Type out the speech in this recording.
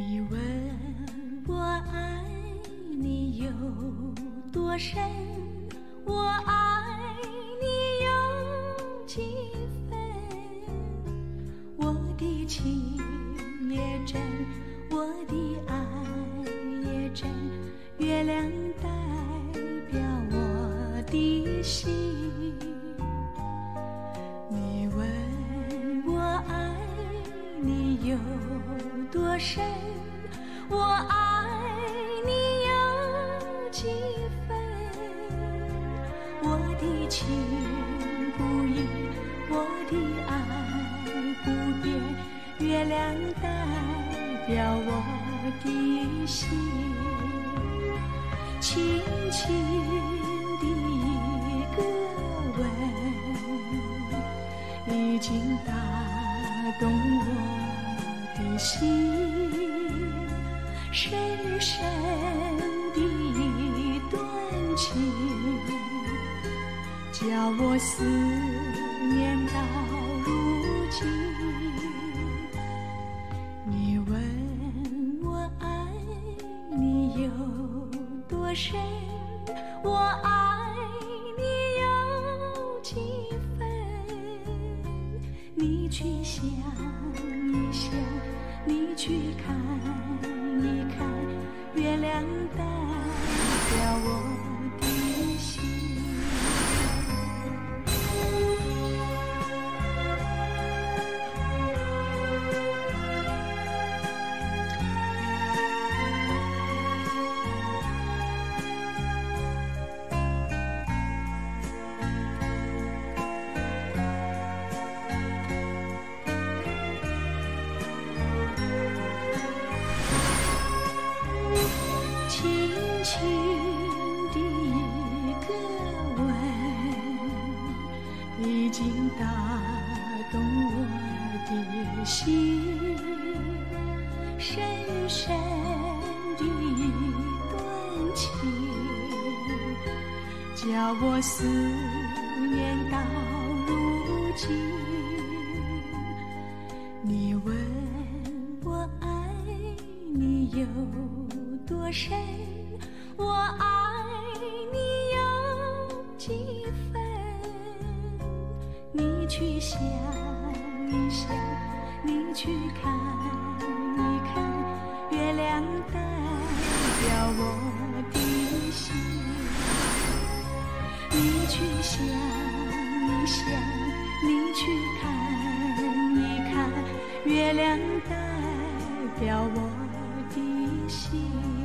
你问我爱你有多深？我爱你有几分？我的情也真我的爱也真。月亮代表我的心。有多深，我爱你有几分？我的情不移，我的爱不变，月亮代表我的心，轻轻的一个吻，已经打动我心，深深的一段情，叫我思念到如今。你问我爱你有多深，我爱你有几分？你去想一想，你去看一看，月亮代轻的一个吻，已经打动我的心，深深的一段情，叫我思念到如今。你问我爱你有多深，我爱你有几分？你去想一想，你去看一看，月亮代表我的心。你去想一想，你去看一看，月亮代表我的心。